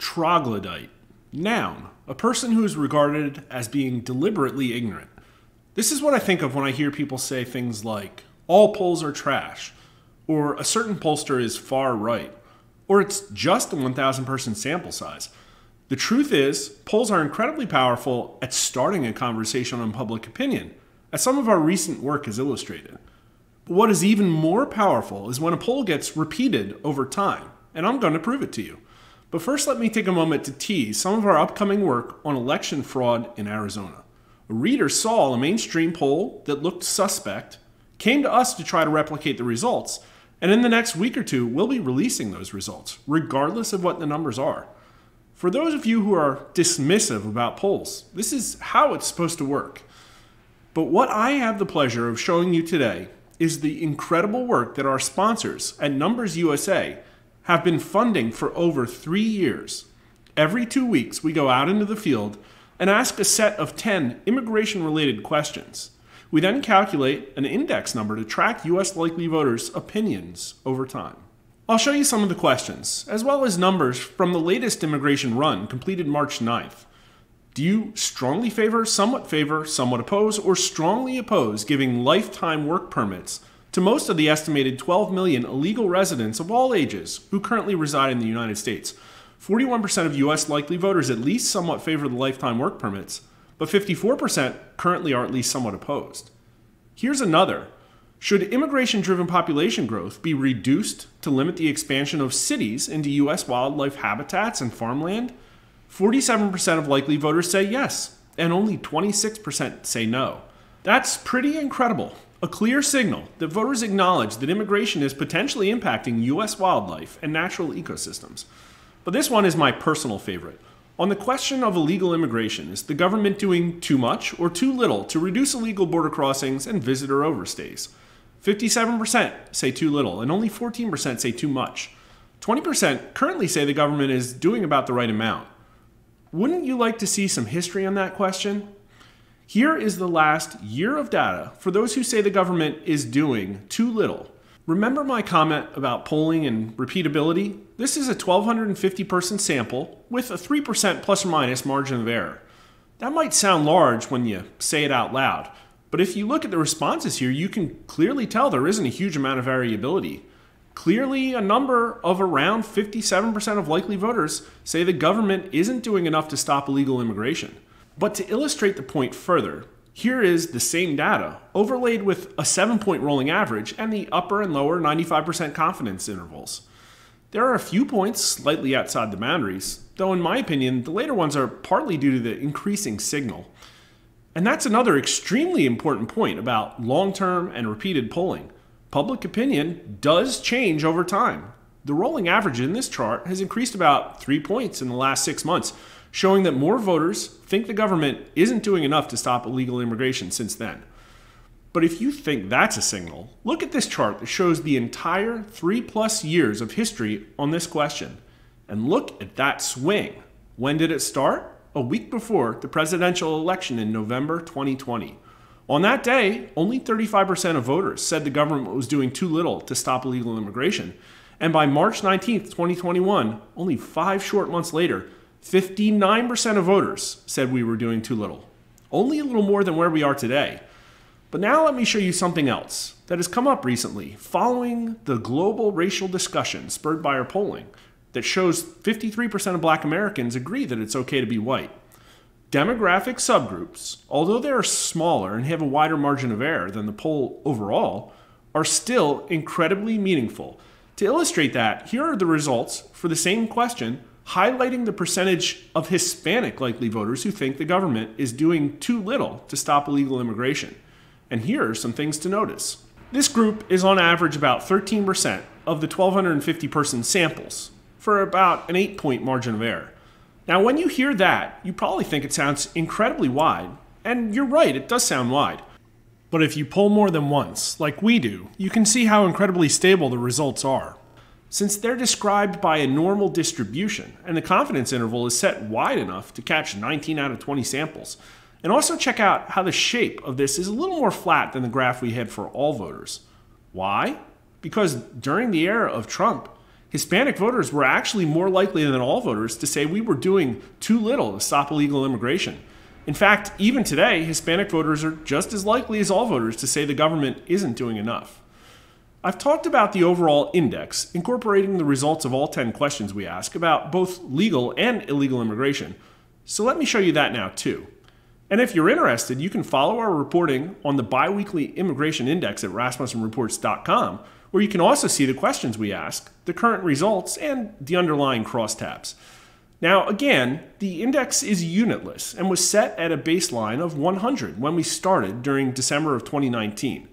Troglodyte. Noun. A person who is regarded as being deliberately ignorant. This is what I think of when I hear people say things like, all polls are trash, or a certain pollster is far right, or it's just a 1,000 person sample size. The truth is, polls are incredibly powerful at starting a conversation on public opinion, as some of our recent work has illustrated. But what is even more powerful is when a poll gets repeated over time, and I'm going to prove it to you. But first, let me take a moment to tease some of our upcoming work on election fraud in Arizona. A reader saw a mainstream poll that looked suspect, came to us to try to replicate the results, and in the next week or two, we'll be releasing those results, regardless of what the numbers are. For those of you who are dismissive about polls, this is how it's supposed to work. But what I have the pleasure of showing you today is the incredible work that our sponsors at Numbers USA have been funding for over three years. Every two weeks, we go out into the field and ask a set of 10 immigration related questions. We then calculate an index number to track U.S. likely voters' opinions over time. I'll show you some of the questions, as well as numbers from the latest immigration run completed March 9th. Do you strongly favor, somewhat favor, somewhat oppose, or strongly oppose giving lifetime work permits to most of the estimated 12 million illegal residents of all ages who currently reside in the United States? 41% of U.S. likely voters at least somewhat favor the lifetime work permits, but 54% currently are at least somewhat opposed. Here's another should immigration driven population growth be reduced to limit the expansion of cities into U.S. wildlife habitats and farmland? 47% of likely voters say yes, and only 26% say no. That's pretty incredible. A clear signal that voters acknowledge that immigration is potentially impacting U.S. wildlife and natural ecosystems. But this one is my personal favorite. On the question of illegal immigration, is the government doing too much or too little to reduce illegal border crossings and visitor overstays? 57% say too little, and only 14% say too much. 20% currently say the government is doing about the right amount. Wouldn't you like to see some history on that question? Here is the last year of data for those who say the government is doing too little. Remember my comment about polling and repeatability? This is a 1,250 person sample with a 3% plus or minus margin of error. That might sound large when you say it out loud, but if you look at the responses here, you can clearly tell there isn't a huge amount of variability. Clearly, a number of around 57% of likely voters say the government isn't doing enough to stop illegal immigration. But to illustrate the point further, here is the same data overlaid with a 7 point rolling average and the upper and lower 95% confidence intervals. There are a few points slightly outside the boundaries, though, in my opinion, the later ones are partly due to the increasing signal. And that's another extremely important point about long term and repeated polling. Public opinion does change over time. The rolling average in this chart has increased about three points in the last six months, showing that more voters think the government isn't doing enough to stop illegal immigration since then. But if you think that's a signal, look at this chart that shows the entire three plus years of history on this question. And look at that swing. When did it start? a week before the presidential election in November 2020. On that day, only 35% of voters said the government was doing too little to stop illegal immigration. And by March 19, 2021, only five short months later, 59% of voters said we were doing too little. Only a little more than where we are today. But now let me show you something else that has come up recently following the global racial discussion spurred by our polling that shows 53% of black Americans agree that it's okay to be white. Demographic subgroups, although they are smaller and have a wider margin of error than the poll overall, are still incredibly meaningful. To illustrate that, here are the results for the same question, highlighting the percentage of Hispanic likely voters who think the government is doing too little to stop illegal immigration. And here are some things to notice. This group is on average about 13% of the 1,250 person samples, for about an 8 point margin of error. Now, when you hear that, you probably think it sounds incredibly wide, and you're right, it does sound wide. But if you pull more than once, like we do, you can see how incredibly stable the results are. Since they're described by a normal distribution, and the confidence interval is set wide enough to catch 19 out of 20 samples. And also check out how the shape of this is a little more flat than the graph we had for all voters. Why? Because during the era of Trump, Hispanic voters were actually more likely than all voters to say we were doing too little to stop illegal immigration. In fact, even today, Hispanic voters are just as likely as all voters to say the government isn't doing enough. I've talked about the overall index, incorporating the results of all 10 questions we ask about both legal and illegal immigration. So let me show you that now, too. And if you're interested, you can follow our reporting on the biweekly immigration index at rasmussenreports.com, where you can also see the questions we ask, the current results, and the underlying crosstabs. Now, again, the index is unitless and was set at a baseline of 100 when we started during December of 2019.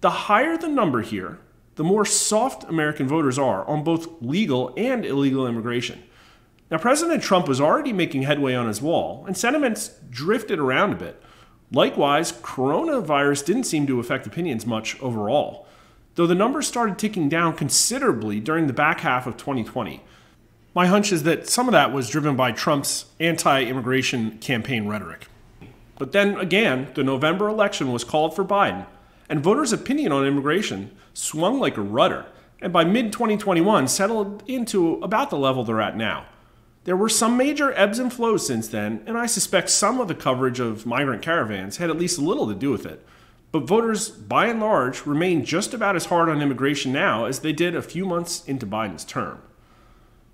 The higher the number here, the more soft American voters are on both legal and illegal immigration. Now, President Trump was already making headway on his wall, and sentiments drifted around a bit. Likewise, coronavirus didn't seem to affect opinions much overall, though the numbers started ticking down considerably during the back half of 2020. My hunch is that some of that was driven by Trump's anti immigration campaign rhetoric. But then again, the November election was called for Biden, and voters' opinion on immigration swung like a rudder, and by mid 2021 settled into about the level they're at now. There were some major ebbs and flows since then, and I suspect some of the coverage of migrant caravans had at least a little to do with it. But voters, by and large, remain just about as hard on immigration now as they did a few months into Biden's term.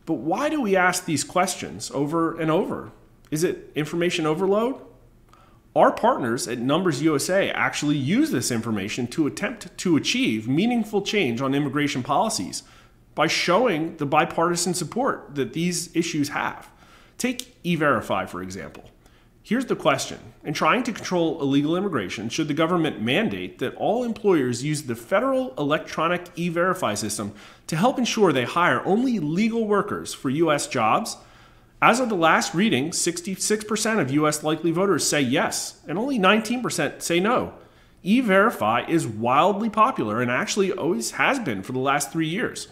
But why do we ask these questions over and over? Is it information overload? Our partners at Numbers USA actually use this information to attempt to achieve meaningful change on immigration policies by showing the bipartisan support that these issues have. Take e verify, for example. Here's the question In trying to control illegal immigration, should the government mandate that all employers use the federal electronic e verify system to help ensure they hire only legal workers for U.S. jobs? As of the last reading, 66% of U.S. likely voters say yes, and only 19% say no. E verify is wildly popular and actually always has been for the last three years.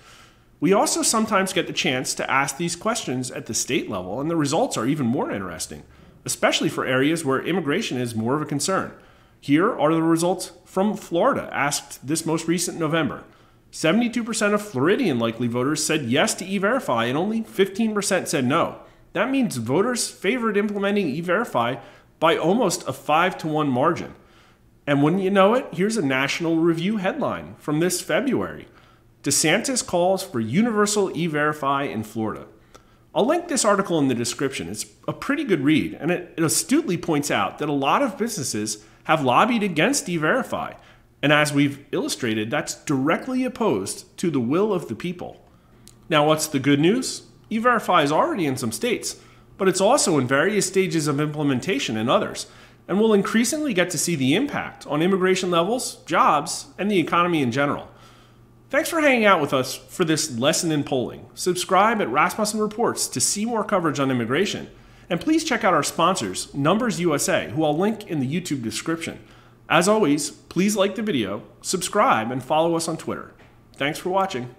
We also sometimes get the chance to ask these questions at the state level, and the results are even more interesting, especially for areas where immigration is more of a concern. Here are the results from Florida, asked this most recent November. 72% of Floridian likely voters said yes to e verify, and only 15% said no. That means voters favored implementing e verify by almost a 5 to 1 margin. And wouldn't you know it, here's a National Review headline from this February. DeSantis calls for universal e verify in Florida. I'll link this article in the description. It's a pretty good read, and it, it astutely points out that a lot of businesses have lobbied against e verify. And as we've illustrated, that's directly opposed to the will of the people. Now, what's the good news? E verify is already in some states, but it's also in various stages of implementation in others, and we'll increasingly get to see the impact on immigration levels, jobs, and the economy in general. Thanks for hanging out with us for this lesson in polling. Subscribe at Rasmussen Reports to see more coverage on immigration. And please check out our sponsors, Numbers USA, who I'll link in the YouTube description. As always, please like the video, subscribe, and follow us on Twitter. Thanks for watching.